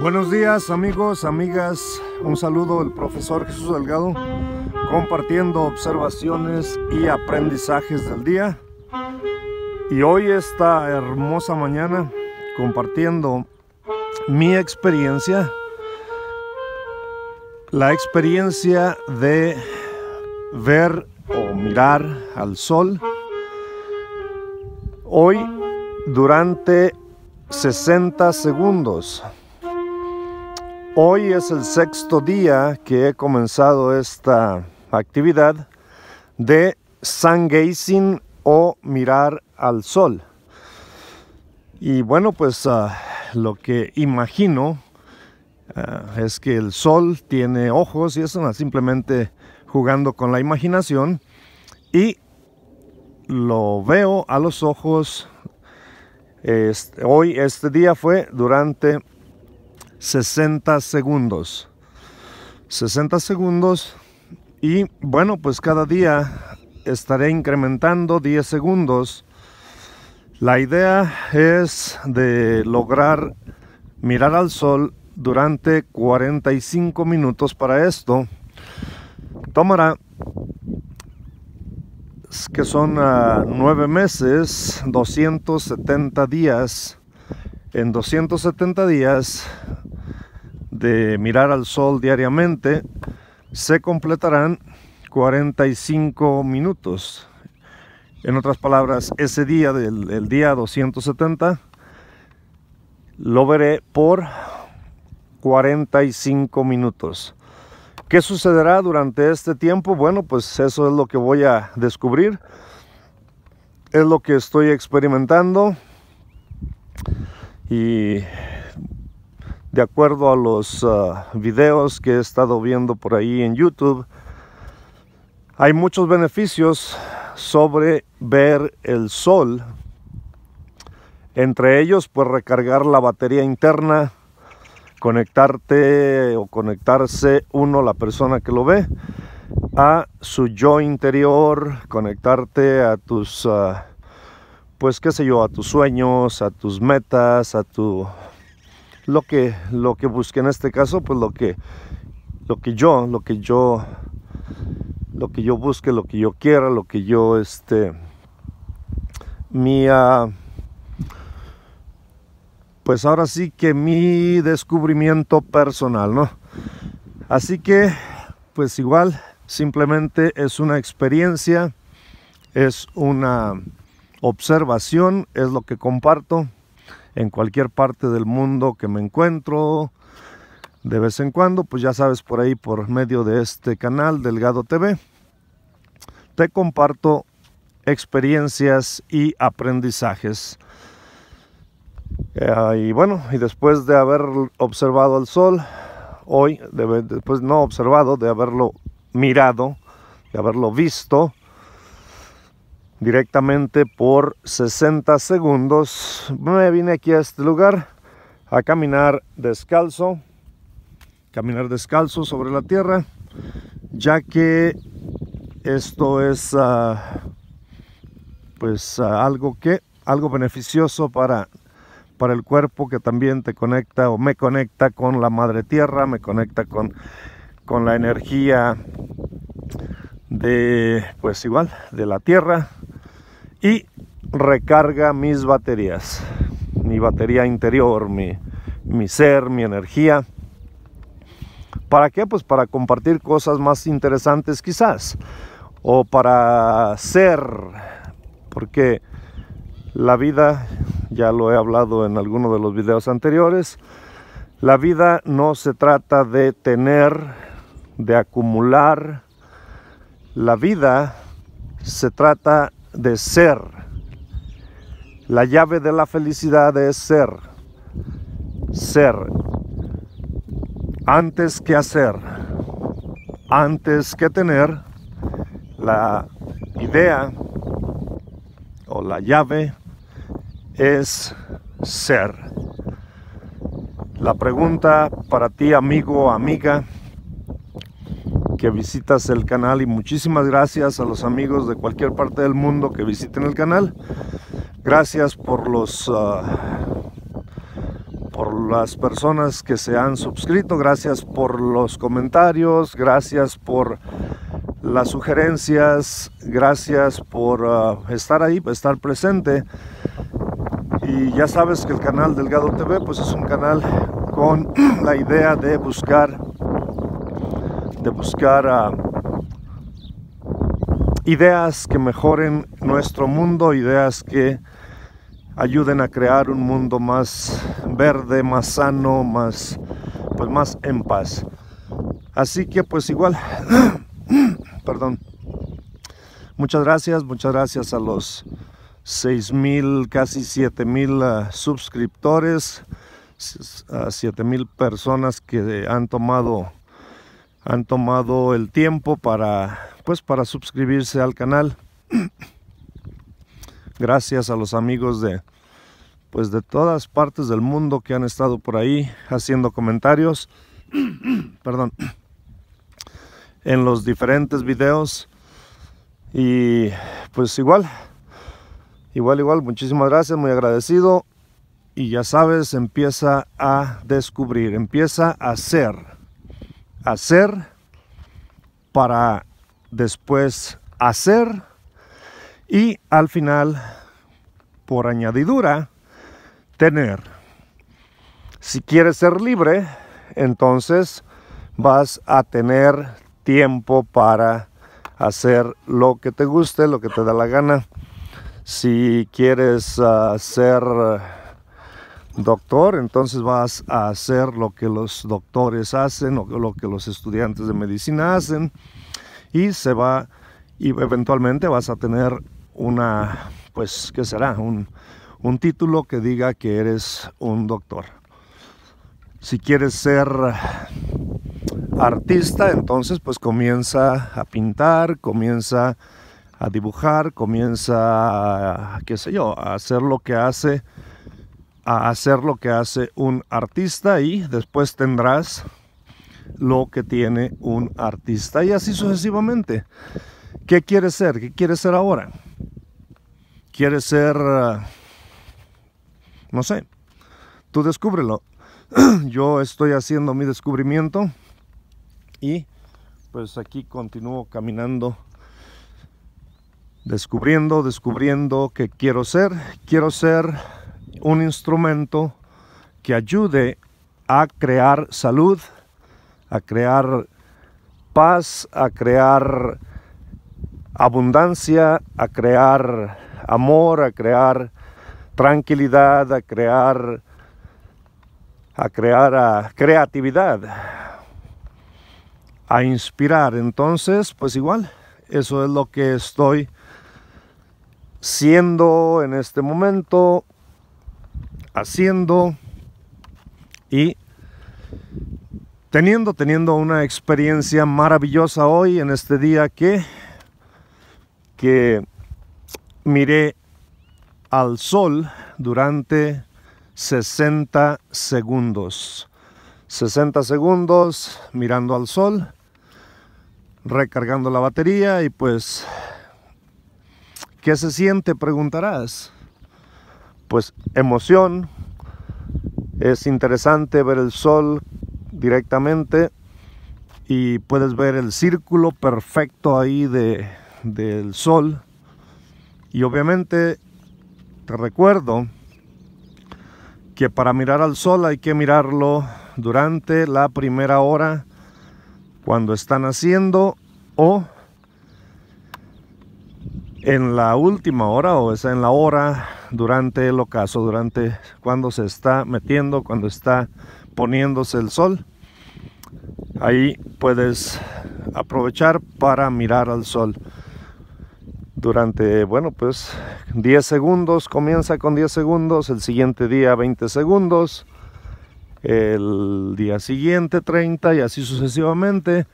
Buenos días amigos, amigas, un saludo del profesor Jesús Delgado compartiendo observaciones y aprendizajes del día. Y hoy esta hermosa mañana compartiendo mi experiencia la experiencia de ver o mirar al sol. Hoy durante 60 segundos. Hoy es el sexto día que he comenzado esta actividad de sun gazing o mirar al sol. Y bueno, pues ah, lo que imagino ah, es que el sol tiene ojos y eso simplemente jugando con la imaginación y lo veo a los ojos. Hoy, este día fue durante 60 segundos. 60 segundos y bueno, pues cada día estaré incrementando 10 segundos. La idea es de lograr mirar al sol durante 45 minutos para esto. Tomará que son uh, nueve meses, 270 días. En 270 días de mirar al sol diariamente, se completarán 45 minutos. En otras palabras, ese día del el día 270 lo veré por 45 minutos. ¿Qué sucederá durante este tiempo? Bueno, pues eso es lo que voy a descubrir. Es lo que estoy experimentando. Y de acuerdo a los uh, videos que he estado viendo por ahí en YouTube, hay muchos beneficios sobre ver el sol. Entre ellos, pues recargar la batería interna, conectarte o conectarse uno, la persona que lo ve, a su yo interior, conectarte a tus, uh, pues qué sé yo, a tus sueños, a tus metas, a tu, lo que, lo que busque. En este caso, pues lo que, lo que yo, lo que yo, lo que yo busque, lo que yo quiera, lo que yo, este, mi, uh, pues ahora sí que mi descubrimiento personal, ¿no? Así que, pues igual, simplemente es una experiencia, es una observación, es lo que comparto en cualquier parte del mundo que me encuentro. De vez en cuando, pues ya sabes, por ahí, por medio de este canal, Delgado TV, te comparto experiencias y aprendizajes eh, y bueno, y después de haber observado el sol, hoy, después no observado, de haberlo mirado, de haberlo visto directamente por 60 segundos, me vine aquí a este lugar a caminar descalzo, caminar descalzo sobre la tierra, ya que esto es ah, pues ah, algo que algo beneficioso para para el cuerpo que también te conecta o me conecta con la madre tierra, me conecta con, con la energía de, pues igual, de la tierra y recarga mis baterías, mi batería interior, mi, mi ser, mi energía. ¿Para qué? Pues para compartir cosas más interesantes quizás o para ser, porque la vida ya lo he hablado en alguno de los videos anteriores, la vida no se trata de tener, de acumular, la vida se trata de ser. La llave de la felicidad es ser, ser, antes que hacer, antes que tener, la idea o la llave es ser. La pregunta para ti, amigo amiga, que visitas el canal y muchísimas gracias a los amigos de cualquier parte del mundo que visiten el canal. Gracias por los, uh, por las personas que se han suscrito, gracias por los comentarios, gracias por las sugerencias, gracias por uh, estar ahí, por estar presente. Y ya sabes que el canal Delgado TV pues es un canal con la idea de buscar de buscar uh, ideas que mejoren nuestro mundo, ideas que ayuden a crear un mundo más verde, más sano, más pues más en paz. Así que pues igual, perdón. Muchas gracias, muchas gracias a los 6 mil, casi 7 mil uh, suscriptores, a 7 mil personas que han tomado han tomado el tiempo para pues para suscribirse al canal. Gracias a los amigos de pues de todas partes del mundo que han estado por ahí haciendo comentarios. Perdón. En los diferentes videos y pues igual igual igual muchísimas gracias, muy agradecido y ya sabes, empieza a descubrir, empieza a hacer hacer para después hacer y al final, por añadidura, tener. Si quieres ser libre, entonces vas a tener tiempo para hacer lo que te guste, lo que te da la gana. Si quieres uh, ser doctor, entonces vas a hacer lo que los doctores hacen o lo que los estudiantes de medicina hacen y se va y eventualmente vas a tener una, pues, ¿qué será? Un, un título que diga que eres un doctor. Si quieres ser artista, entonces pues comienza a pintar, comienza a dibujar, comienza a, qué sé yo, a hacer lo que hace a hacer lo que hace un artista y después tendrás lo que tiene un artista y así sucesivamente. ¿Qué quieres ser? ¿Qué quieres ser ahora? ¿Quieres ser, uh, no sé, tú descúbrelo. Yo estoy haciendo mi descubrimiento y pues aquí continúo caminando, descubriendo, descubriendo qué quiero ser. Quiero ser un instrumento que ayude a crear salud, a crear paz, a crear abundancia, a crear amor, a crear tranquilidad, a crear a crear creatividad, a inspirar. Entonces, pues igual, eso es lo que estoy siendo en este momento haciendo y teniendo, teniendo una experiencia maravillosa hoy en este día que, que miré al sol durante 60 segundos. 60 segundos mirando al sol, recargando la batería y pues, ¿qué se siente? Preguntarás pues emoción. Es interesante ver el sol directamente y puedes ver el círculo perfecto ahí de, del sol. Y obviamente te recuerdo que para mirar al sol hay que mirarlo durante la primera hora cuando están haciendo o en la última hora o sea en la hora durante el ocaso, durante cuando se está metiendo, cuando está poniéndose el sol. Ahí puedes aprovechar para mirar al sol. Durante, bueno, pues 10 segundos, comienza con 10 segundos, el siguiente día 20 segundos, el día siguiente 30 y así sucesivamente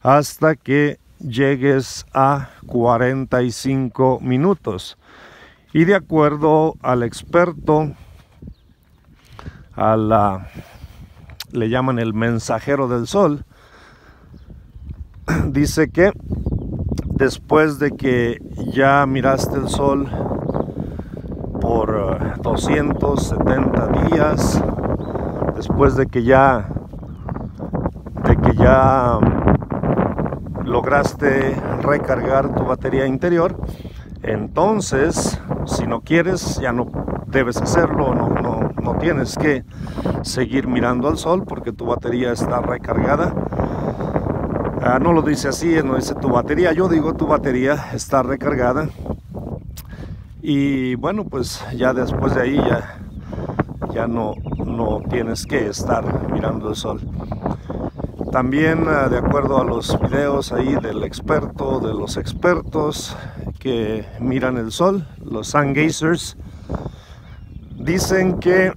hasta que llegues a 45 minutos. Y de acuerdo al experto, a la, le llaman el mensajero del sol, dice que después de que ya miraste el sol por 270 eh, días, después de que ya de que ya lograste recargar tu batería interior, entonces si no quieres ya no debes hacerlo, no, no, no tienes que seguir mirando al sol porque tu batería está recargada. Ah, no lo dice así, no dice tu batería, yo digo tu batería está recargada. Y bueno, pues ya después de ahí ya, ya no, no tienes que estar mirando el sol. También ah, de acuerdo a los videos ahí del experto, de los expertos que miran el sol, los sun gazers, dicen que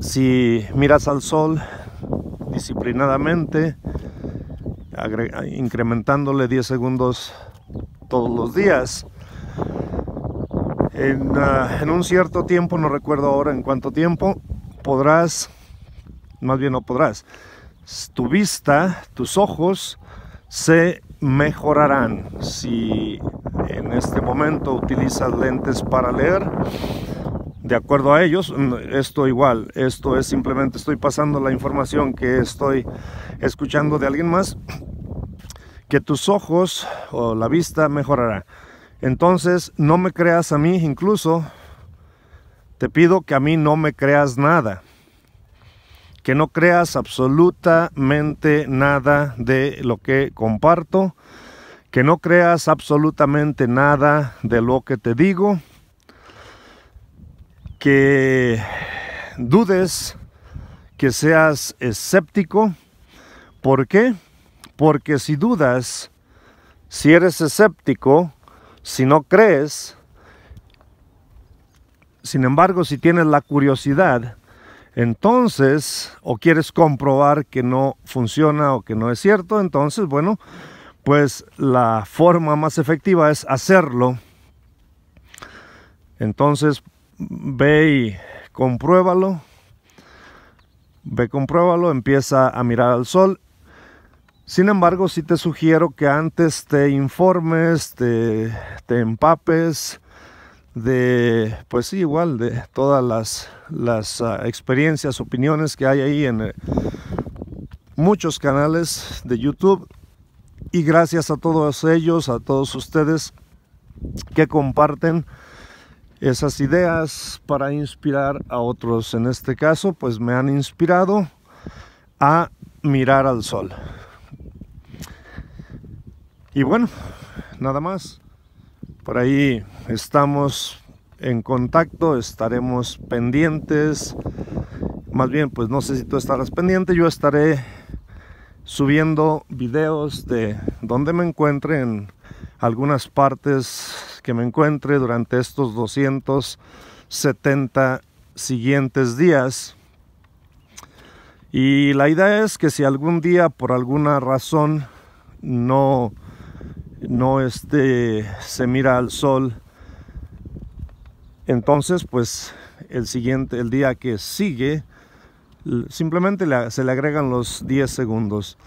si miras al sol disciplinadamente, incrementándole 10 segundos todos los días, en, ah, en, un cierto tiempo, no recuerdo ahora en cuánto tiempo, podrás más bien no podrás. Tu vista, tus ojos se mejorarán. Si en este momento utilizas lentes para leer, de acuerdo a ellos, esto igual, esto es simplemente estoy pasando la información que estoy escuchando de alguien más, que tus ojos o la vista mejorará. Entonces, no me creas a mí, incluso te pido que a mí no me creas nada que no creas absolutamente nada de lo que comparto, que no creas absolutamente nada de lo que te digo, que dudes, que seas escéptico. ¿Por qué? Porque si dudas, si eres escéptico, si no crees, sin embargo, si tienes la curiosidad, entonces, o quieres comprobar que no funciona o que no es cierto, entonces, bueno, pues la forma más efectiva es hacerlo. Entonces, ve y compruébalo. Ve, compruébalo, empieza a mirar al sol. Sin embargo, sí te sugiero que antes te informes, te, te empapes, de, pues sí, igual, de todas las, las uh, experiencias, opiniones que hay ahí en eh, muchos canales de YouTube. Y gracias a todos ellos, a todos ustedes que comparten esas ideas para inspirar a otros. En este caso, pues me han inspirado a mirar al sol. Y bueno, nada más. Por ahí estamos en contacto, estaremos pendientes. Más bien, pues no sé si tú estarás pendiente, yo estaré subiendo videos de donde me encuentre en algunas partes que me encuentre durante estos 270 siguientes días. Y la idea es que si algún día por alguna razón no no este, se mira al sol. Entonces, pues el siguiente, el día que sigue, simplemente se le agregan los 10 segundos.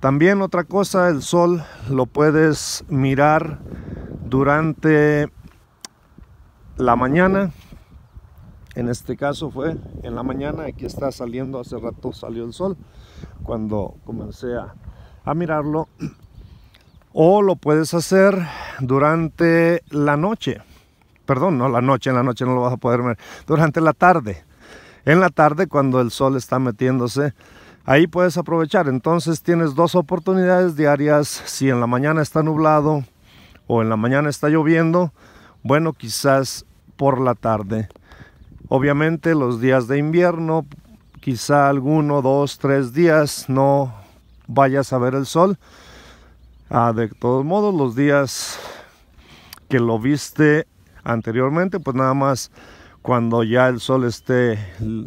También otra cosa, el sol lo puedes mirar durante la mañana. En este caso fue en la mañana, aquí está saliendo, hace rato salió el sol. Cuando comencé a, a mirarlo, o lo puedes hacer durante la noche. Perdón, no la noche, en la noche no lo vas a poder ver. Durante la tarde. En la tarde cuando el sol está metiéndose, ahí puedes aprovechar. Entonces tienes dos oportunidades diarias. Si en la mañana está nublado o en la mañana está lloviendo, bueno, quizás por la tarde. Obviamente los días de invierno, quizá alguno, dos, tres días no vayas a ver el sol Ah, de todos modos, los días que lo viste anteriormente, pues nada más cuando ya el sol esté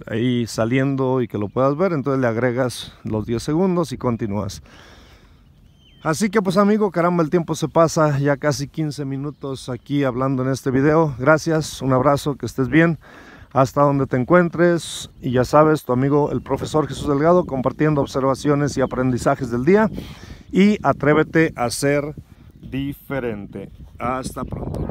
ahí saliendo y que lo puedas ver, entonces le agregas los 10 segundos y continúas. Así que pues amigo, caramba, el tiempo se pasa, ya casi 15 minutos aquí hablando en este video. Gracias, un abrazo, que estés bien, hasta donde te encuentres. Y ya sabes, tu amigo el profesor Jesús Delgado compartiendo observaciones y aprendizajes del día y atrévete a ser diferente. Hasta pronto.